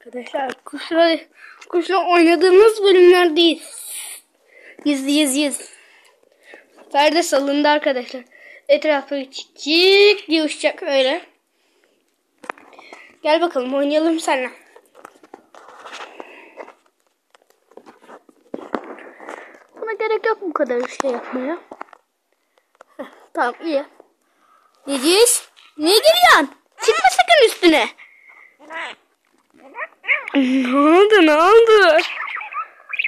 Arkadaşlar kuşla, kuşla oynadığımız bölümlerdeyiz. Yüzdeyiz yüz. Perde salındı arkadaşlar. Etrafı çiçek diye uçacak öyle. Gel bakalım oynayalım seninle. Buna gerek yok bu kadar şey yapmaya. Heh, tamam iyi. Diciş. Niye geliyorsun? Çıkma sakın üstüne. Ne oldu ne oldu?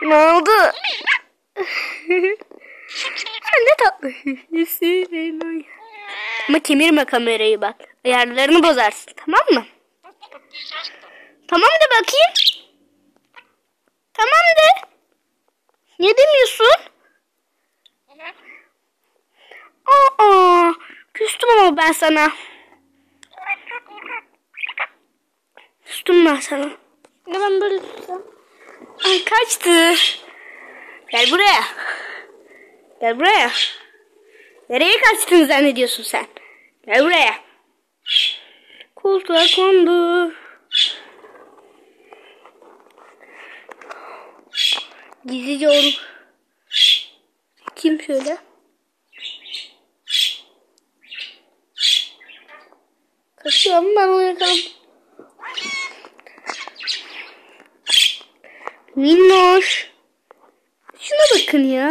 Ne oldu? Ne tatlı. Ama kemirme kamerayı bak. Ayarlarını bozarsın tamam mı? Tamam de bakayım. Tamam de. Ne demiyorsun? Aa, küstüm ama ben sana. Küstüm ben sana. Ne ben böyle? Ay kaçtı. Gel buraya. Gel buraya. Nereye kaçtın zannediyorsun sen? Gel buraya. Koltuğa kondu. Gizlice onu. Kim şöyle? Kaçıyor ama ben onu yakaladım. Minnoş. Şuna bakın ya.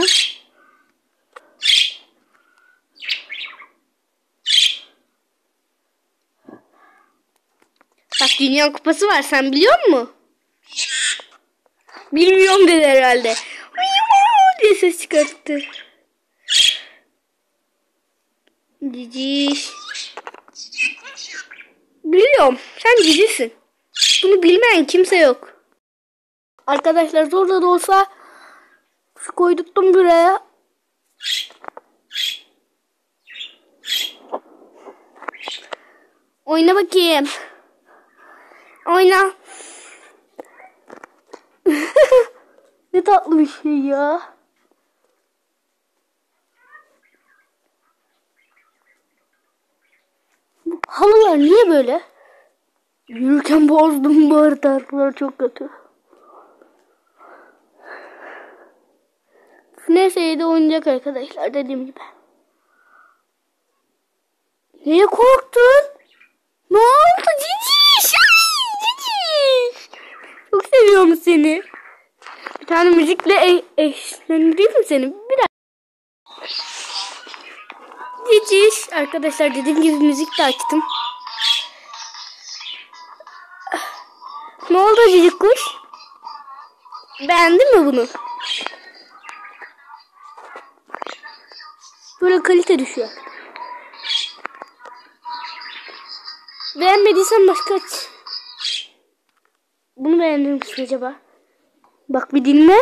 Bak Dünya Kupası var sen biliyor musun? Bilmiyorum dedi herhalde. Diye ses çıkarttı. Ciciş. Biliyorum sen cicisin. Bunu bilmeyen kimse yok. Arkadaşlar zorla da olsa şu koyduktum buraya. Oyna bakayım. Oyna. ne tatlı bir şey ya. Halılar niye böyle? Yürürken bozdum bu arada çok kötü. Neyse de oynayacak arkadaşlar dediğim gibi. Niye korktun? Ne oldu Ciciş? Ciciş. Çok seviyorum seni. Bir tane müzikle e eşlendireyim mi seni? Bir. Ciciş. Arkadaşlar dediğim gibi müzik de açtım. Ne oldu cicik kuş? Beğendin mi bunu? Böyle kalite düşüyor. Beğenmediysen başka aç. Bunu beğendin misin acaba? Bak bir dinle.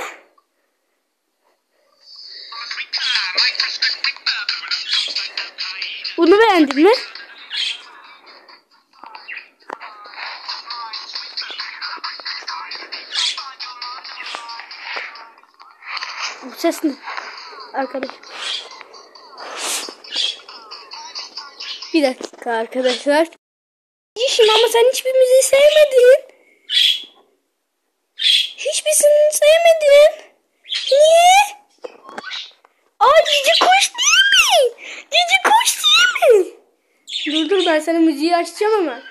Bunu beğendin mi? Bu ses ne? Arkadaş. Bir dakika arkadaşlar. Yeşim ama sen hiçbir müziği sevmedin. Hiçbirisini sevmedin. Niye? Aa cici kuş değil mi? Cici kuş değil mi? Dur dur ben sana müziği açacağım ama.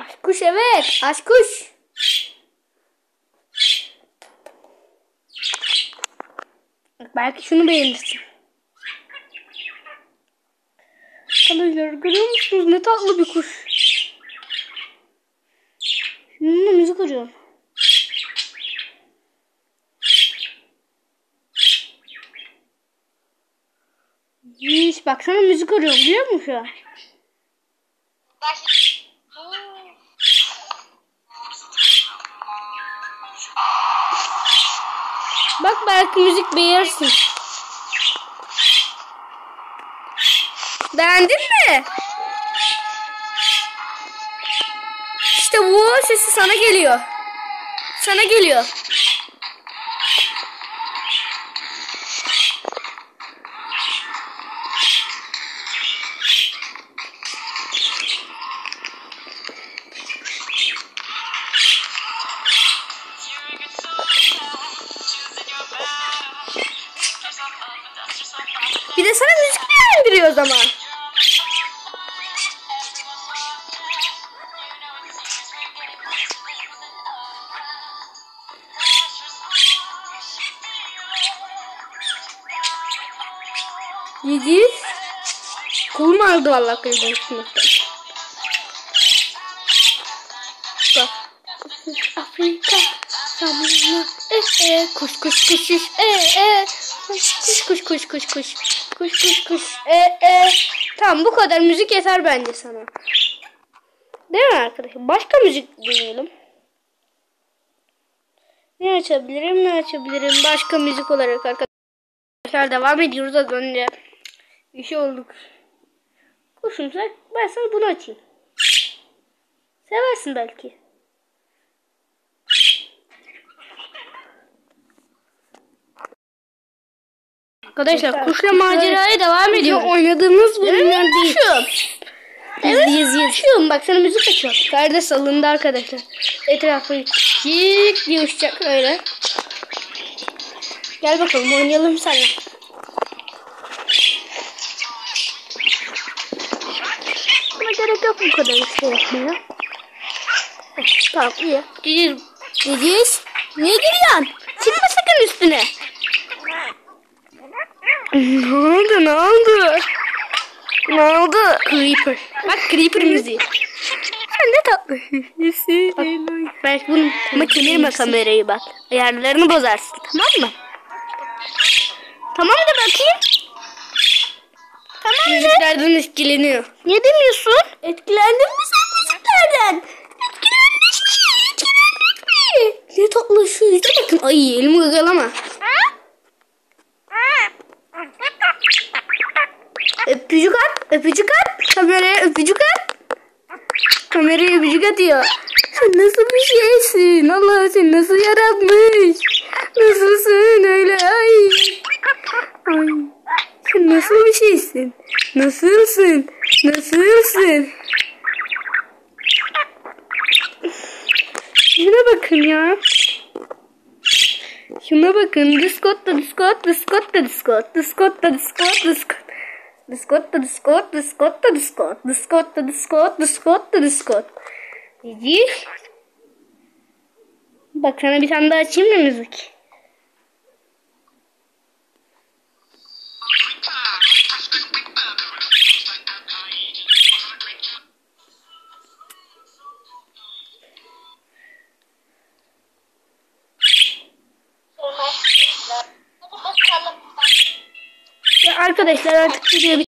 Aşk kuş evet. Aşk kuş. Belki şunu beğenirsin. Arkadaşlar görüyor musunuz ne tatlı bir kuş. Şununla müzik arıyorum. Hiç bak sana müzik arıyorum biliyor musun şu an? Bak belki müzik beğenirsin. Beğendin mi? İşte bu sesi sana geliyor. Sana geliyor. Bir de sana müzik beğendiriyor o zaman. Yedi. Kolum aldı sınıfta. Bak. Afrika. Samima. Eh eh. Kuş kuş kuş kuş. Eh eh. Kuş kuş kuş kuş kuş. Kuş kuş kuş. Eh eh. Tamam bu kadar müzik yeter bence sana. Değil mi arkadaşlar? Başka müzik dinleyelim. Ne açabilirim ne açabilirim başka müzik olarak arkadaşlar devam ediyoruz az önce. Bir şey olduk. Kuşumsa ben sana bunu açayım. Seversin belki. Arkadaşlar kuşla maceraya devam ediyor. Oynadığımız bölümler değil. Evet, yaşıyorum. Bak sana müzik açıyor. Perde salındı arkadaşlar. Etrafı cik diye uçacak öyle. Gel bakalım oynayalım seninle. Ama gerek yok bu kadar şey yapmaya. Tamam iyi. Gir. Gidiyiz. Niye giriyorsun? Çıkma sakın üstüne. ne oldu ne oldu? Ne oldu? Creeper. Bak Creeper müziği. Ne tatlı. Bak, belki bunu ama kemirme kamerayı bak. Ayarlarını bozarsın. Tamam mı? Tamam da bakayım. Müziklerden etkileniyor. Ne demiyorsun? Etkilendin mi sen müziklerden? Etkilendik mi? Etkilendik mi? Ne tatlı şu yüze bakın. Ay elimi gıgalama. Öpücük at, öpücük at. Kameraya öpücük at. Kameraya öpücük atıyor. Sen nasıl bir şeysin? Allah seni nasıl yaratmış? Nasılsın öyle? Ay. Ay. Sen nasıl bir şeysin? Nasılsın? Nasılsın? Şuna bakın ya. Şuna bakın. Diskot da diskot, diskot da diskot, diskot da diskot, diskot. Diskot da diskot, diskot da diskot, diskot da diskot, diskot da diskot. Cici. Bak sana bir tane daha açayım mı müzik? Arkadaşlar artık video